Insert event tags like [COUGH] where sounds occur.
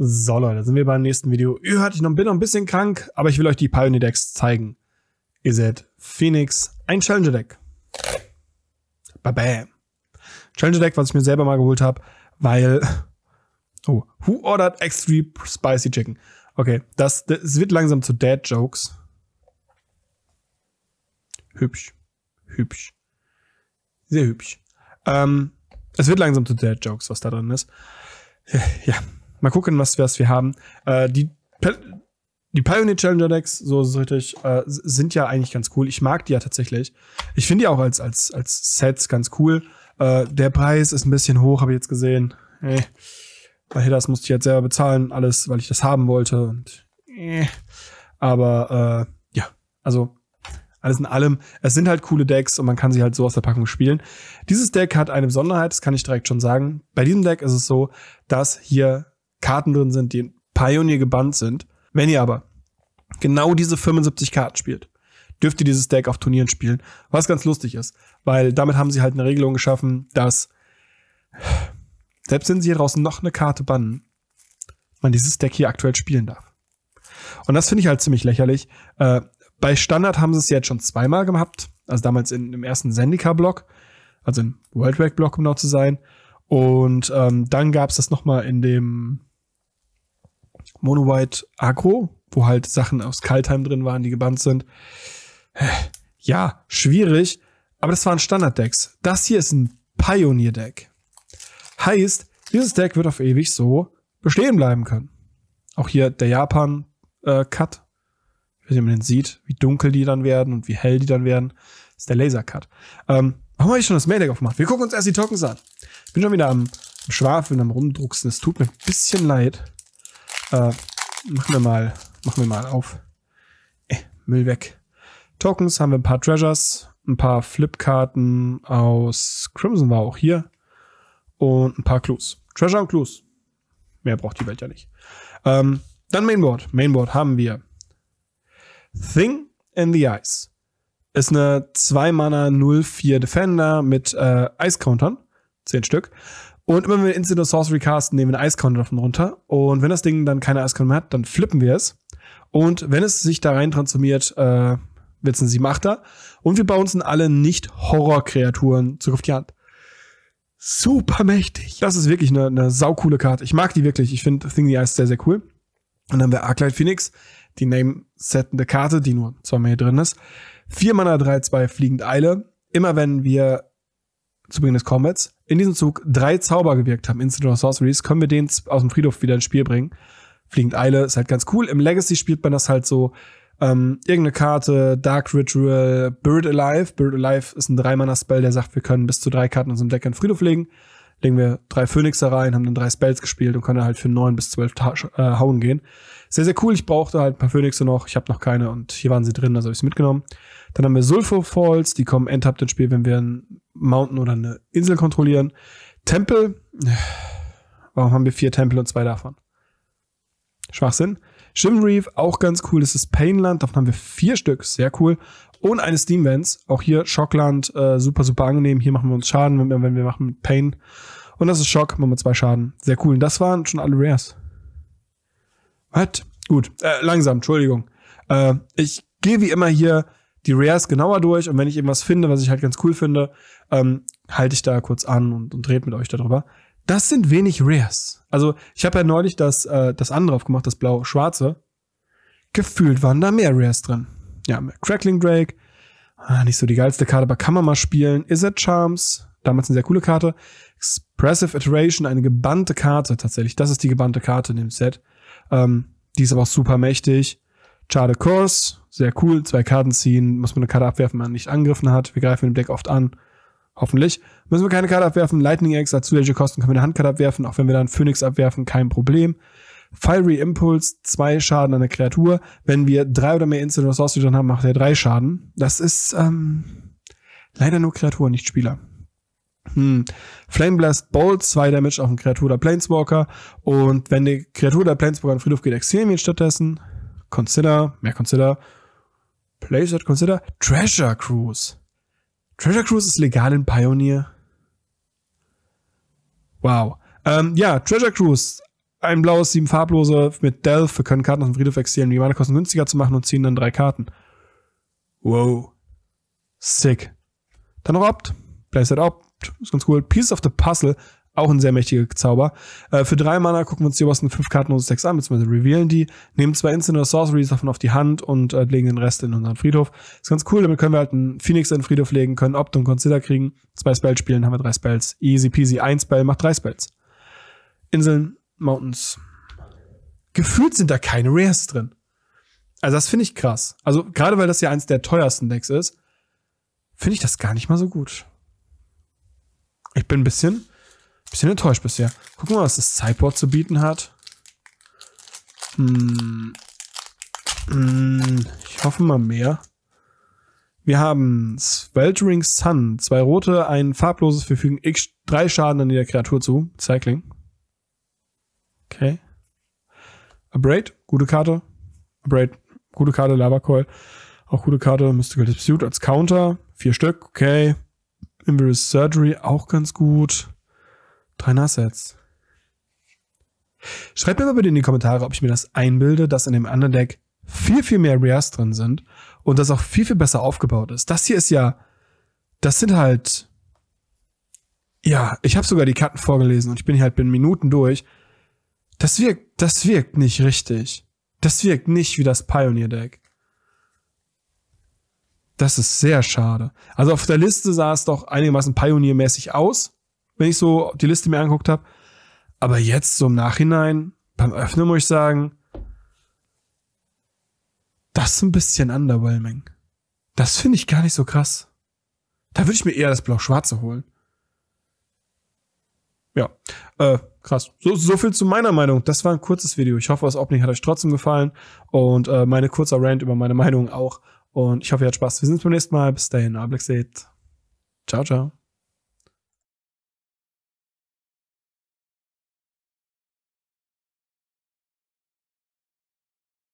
So, Leute, sind wir beim nächsten Video. Ihr hört, ich bin noch ein bisschen krank, aber ich will euch die Pioneer Decks zeigen. Ihr seht Phoenix, ein Challenger Deck. Bam. Challenger Deck, was ich mir selber mal geholt habe, weil. [LAUGHS] Oh, who ordered extra spicy chicken? Okay, das, das wird langsam zu Dad Jokes. Hübsch. Hübsch. Sehr hübsch. Ähm, es wird langsam zu Dad Jokes, was da drin ist. Ja, mal gucken, was, was wir haben. Äh, die, die Pioneer Challenger Decks, so, so richtig, äh, sind ja eigentlich ganz cool. Ich mag die ja tatsächlich. Ich finde die auch als, als, als Sets ganz cool. Äh, der Preis ist ein bisschen hoch, habe ich jetzt gesehen. Äh, weil das musste ich jetzt selber bezahlen, alles, weil ich das haben wollte. Und, äh. Aber äh, ja, also alles in allem, es sind halt coole Decks und man kann sie halt so aus der Packung spielen. Dieses Deck hat eine Besonderheit, das kann ich direkt schon sagen. Bei diesem Deck ist es so, dass hier Karten drin sind, die in Pioneer gebannt sind. Wenn ihr aber genau diese 75 Karten spielt, dürft ihr dieses Deck auf Turnieren spielen, was ganz lustig ist, weil damit haben sie halt eine Regelung geschaffen, dass selbst wenn sie hier draußen noch eine Karte bannen, man dieses Deck hier aktuell spielen darf. Und das finde ich halt ziemlich lächerlich. Äh, bei Standard haben sie es jetzt schon zweimal gehabt. Also damals in, im ersten Zendika-Block, also im World Wreck-Block, um genau zu sein. Und ähm, dann gab es das nochmal in dem Mono White Agro, wo halt Sachen aus Kaltheim drin waren, die gebannt sind. Ja, schwierig, aber das waren Standard-Decks. Das hier ist ein Pioneer-Deck. Heißt, dieses Deck wird auf ewig so bestehen bleiben können. Auch hier der Japan-Cut. Äh, ich weiß nicht, ob man den sieht, wie dunkel die dann werden und wie hell die dann werden. Das ist der Laser-Cut. Ähm, warum habe ich schon das Mail-Deck aufgemacht? Wir gucken uns erst die Tokens an. Ich bin schon wieder am Schwafeln, am Rumdrucksen. Es tut mir ein bisschen leid. Äh, machen wir mal, machen wir mal auf. Äh, Müll weg. Tokens haben wir ein paar Treasures, ein paar Flipkarten aus Crimson war auch hier und ein paar Clues. Treasure und Clues. Mehr braucht die Welt ja nicht. Ähm, dann Mainboard. Mainboard haben wir Thing in the Ice. Ist eine 2 Mana 0-4 Defender mit äh, Ice-Countern. 10 Stück. Und immer wenn wir Instant Sorcery casten, nehmen wir einen Ice-Counter davon runter. Und wenn das Ding dann keine Ice-Counter mehr hat, dann flippen wir es. Und wenn es sich da rein transformiert, äh, wird es ein 7-8er. Und wir bauen uns alle nicht-Horror-Kreaturen zurück auf die Hand. Super mächtig. Das ist wirklich eine, eine saukoole Karte. Ich mag die wirklich. Ich finde Thing the Ice sehr, sehr cool. Und dann haben wir Arclight Phoenix, die Name-settende Karte, die nur zweimal hier drin ist. 4 Mana 3-2 fliegend Eile. Immer wenn wir zu Beginn des Combats in diesem Zug drei Zauber gewirkt haben, Instant oder Sorceries, können wir den aus dem Friedhof wieder ins Spiel bringen. Fliegend Eile ist halt ganz cool. Im Legacy spielt man das halt so, ähm, irgendeine Karte, Dark Ritual, Bird Alive. Bird Alive ist ein 3-Mana-Spell, der sagt, wir können bis zu drei Karten in unserem Deck in den Friedhof legen. Legen wir drei Phönixe rein, haben dann drei Spells gespielt und können halt für neun bis zwölf äh, hauen gehen. Sehr, sehr cool. Ich brauchte halt ein paar Phönixe noch. Ich habe noch keine und hier waren sie drin, also habe ich sie mitgenommen. Dann haben wir Sulfur Falls, die kommen enttapped ins Spiel, wenn wir ein Mountain oder eine Insel kontrollieren. Tempel. Warum haben wir vier Tempel und zwei davon? Schwachsinn. Reef, auch ganz cool. Das ist Painland, davon haben wir vier Stück, sehr cool. Und eine Steam Vents, auch hier Schockland, äh, super, super angenehm. Hier machen wir uns Schaden, wenn wir, wenn wir machen Pain. Und das ist Schock, machen wir zwei Schaden. Sehr cool. Und das waren schon alle Rares. Was? Gut, äh, langsam, Entschuldigung. Äh, ich gehe wie immer hier die Rares genauer durch und wenn ich irgendwas finde, was ich halt ganz cool finde, ähm, halte ich da kurz an und, und rede mit euch darüber. Das sind wenig Rares. Also ich habe ja neulich das, äh, das andere aufgemacht, das blau-schwarze. Gefühlt waren da mehr Rares drin. Ja, Crackling Drake. Ah, nicht so die geilste Karte, aber kann man mal spielen. Is it Charms? Damals eine sehr coole Karte. Expressive Iteration, eine gebannte Karte tatsächlich. Das ist die gebannte Karte in dem Set. Ähm, die ist aber auch super mächtig. Chade Course, sehr cool. Zwei Karten ziehen, muss man eine Karte abwerfen, wenn man nicht angegriffen hat. Wir greifen im Deck oft an. Hoffentlich. Müssen wir keine Karte abwerfen. Lightning Eggs hat zusätzliche Kosten, können wir eine Handkarte abwerfen. Auch wenn wir dann Phoenix abwerfen, kein Problem. Fiery Impulse, zwei Schaden an der Kreatur. Wenn wir drei oder mehr Instant Sorcery drin haben, macht er drei Schaden. Das ist ähm, leider nur Kreatur, nicht Spieler. Hm. Flame Blast Bolt, zwei Damage auf eine Kreatur oder Planeswalker. Und wenn die Kreatur oder Planeswalker in den Friedhof geht, exilieren wir ihn stattdessen. Consider, mehr Consider. Place at Consider. Treasure Cruise. Treasure Cruise ist legal in Pioneer. Wow. Ähm, ja, Treasure Cruise. ein blaues, sieben farblose mit Delph. Wir können Karten aus dem Friedhof exilieren, die Mana-Kosten günstiger zu machen und ziehen dann drei Karten. Wow. Sick. Dann noch Opt. Playset Opt. Ist ganz cool. Piece of the Puzzle. Auch ein sehr mächtiger Zauber. Äh, für drei Mana gucken wir uns die obersten fünf Karten unseres Decks an, beziehungsweise revealen die, nehmen zwei Instant oder Sorceries davon auf die Hand und äh, legen den Rest in unseren Friedhof. Ist ganz cool, damit können wir halt einen Phoenix in den Friedhof legen, können Opt und Consider kriegen. Zwei Spells spielen, haben wir drei Spells. Easy peasy. Ein Spell macht drei Spells. Inseln, Mountains. Gefühlt sind da keine Rares drin. Also das finde ich krass. Also gerade weil das ja eins der teuersten Decks ist, finde ich das gar nicht mal so gut. Ich bin ein bisschen, bisschen enttäuscht bisher. Gucken wir mal, was das Sideboard zu bieten hat. Hm. Hm, ich hoffe mal mehr. Wir haben Sweltering Sun. Zwei rote, ein farbloses. Wir fügen x drei Schaden an jeder Kreatur zu. Cycling. Okay. Abrade, gute Karte. Abrade, gute Karte. Lava Coil, auch gute Karte. Mystical Dispute als Counter. Vier Stück, okay. Inverse Surgery, auch ganz gut. Drei Nassets. Schreibt mir mal bitte in die Kommentare, ob ich mir das einbilde, dass in dem anderen Deck viel, viel mehr Rares drin sind und das auch viel, viel besser aufgebaut ist. Das hier ist ja, das sind halt, ja, ich habe sogar die Karten vorgelesen und ich bin hier halt bin Minuten durch. Das wirkt, das wirkt nicht richtig. Das wirkt nicht wie das Pioneer Deck. Das ist sehr schade. Also auf der Liste sah es doch einigermaßen Pioneer-mäßig aus, wenn ich so die Liste mir angeguckt habe. Aber jetzt so im Nachhinein, beim Öffnen muss ich sagen, das ist ein bisschen underwhelming. Das finde ich gar nicht so krass. Da würde ich mir eher das Blau-Schwarze holen. Ja, äh, krass. So, so viel zu meiner Meinung. Das war ein kurzes Video. Ich hoffe, das Opening hat euch trotzdem gefallen und äh, meine kurzer Rant über meine Meinung auch. Und ich hoffe, ihr habt Spaß. Wir sehen uns beim nächsten Mal. Bis dahin, Ablex Ciao, ciao.